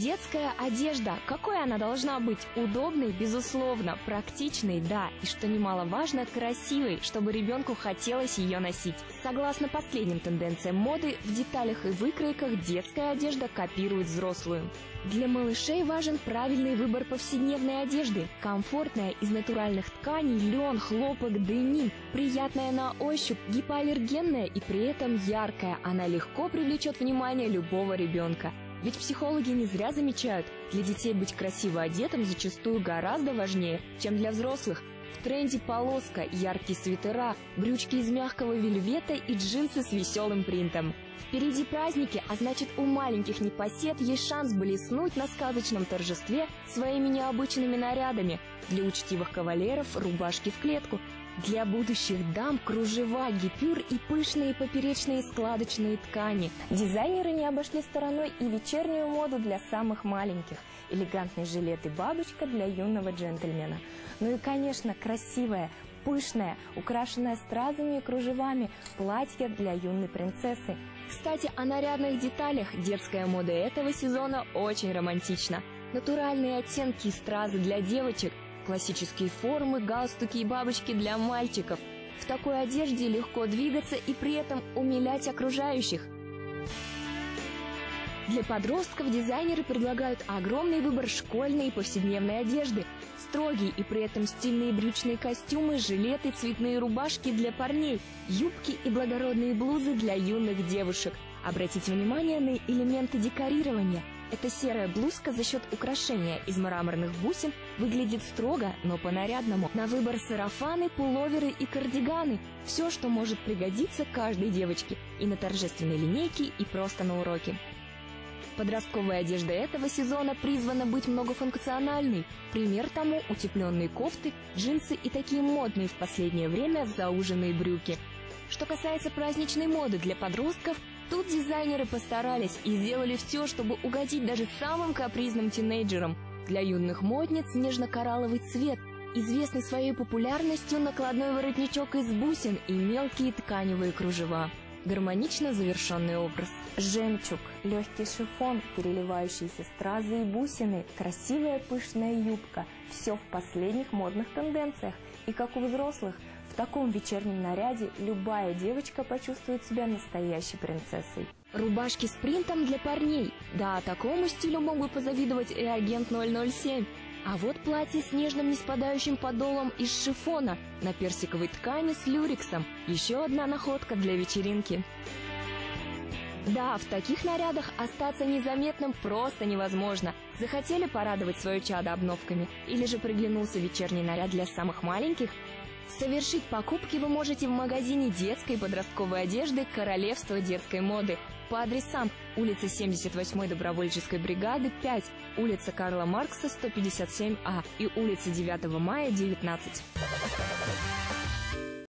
Детская одежда. Какой она должна быть? Удобной, безусловно, практичной, да, и что немаловажно, красивой, чтобы ребенку хотелось ее носить. Согласно последним тенденциям моды, в деталях и выкройках детская одежда копирует взрослую. Для малышей важен правильный выбор повседневной одежды. Комфортная из натуральных тканей, лен, хлопок, дынин. Приятная на ощупь, гипоаллергенная и при этом яркая. Она легко привлечет внимание любого ребенка. Ведь психологи не зря замечают, для детей быть красиво одетым зачастую гораздо важнее, чем для взрослых. В тренде полоска, яркие свитера, брючки из мягкого вельвета и джинсы с веселым принтом. Впереди праздники, а значит у маленьких непосед есть шанс блеснуть на сказочном торжестве своими необычными нарядами. Для учтивых кавалеров рубашки в клетку, для будущих дам кружева, гипюр и пышные поперечные складочные ткани. Дизайнеры не обошли стороной и вечернюю моду для самых маленьких. Элегантный жилет и бабочка для юного джентльмена. Ну и, конечно, красивая, пышная, украшенная стразами и кружевами платье для юной принцессы. Кстати, о нарядных деталях детская мода этого сезона очень романтична. Натуральные оттенки и стразы для девочек – классические формы, галстуки и бабочки для мальчиков. В такой одежде легко двигаться и при этом умилять окружающих. Для подростков дизайнеры предлагают огромный выбор школьной и повседневной одежды. Строгие и при этом стильные брючные костюмы, жилеты, цветные рубашки для парней, юбки и благородные блузы для юных девушек. Обратите внимание на элементы декорирования – эта серая блузка за счет украшения из мраморных бусин выглядит строго, но по-нарядному. На выбор сарафаны, пуловеры и кардиганы. Все, что может пригодиться каждой девочке и на торжественной линейке, и просто на уроке. Подростковая одежда этого сезона призвана быть многофункциональной. Пример тому утепленные кофты, джинсы и такие модные в последнее время зауженные брюки. Что касается праздничной моды для подростков, Тут дизайнеры постарались и сделали все, чтобы угодить даже самым капризным тинейджерам. Для юных модниц нежно-коралловый цвет, известный своей популярностью накладной воротничок из бусин и мелкие тканевые кружева. Гармонично завершенный образ. Жемчуг, легкий шифон, переливающиеся стразы и бусины, красивая пышная юбка – все в последних модных тенденциях. И как у взрослых – таком вечернем наряде любая девочка почувствует себя настоящей принцессой. Рубашки с принтом для парней. Да, такому стилю мог бы позавидовать и агент 007. А вот платье с нежным неспадающим подолом из шифона на персиковой ткани с люрексом. Еще одна находка для вечеринки. Да, в таких нарядах остаться незаметным просто невозможно. Захотели порадовать свое чадо обновками? Или же приглянулся вечерний наряд для самых маленьких? Совершить покупки вы можете в магазине детской и подростковой одежды «Королевство детской моды» по адресам улица 78 добровольческой бригады 5, улица Карла Маркса 157А и улица 9 мая 19.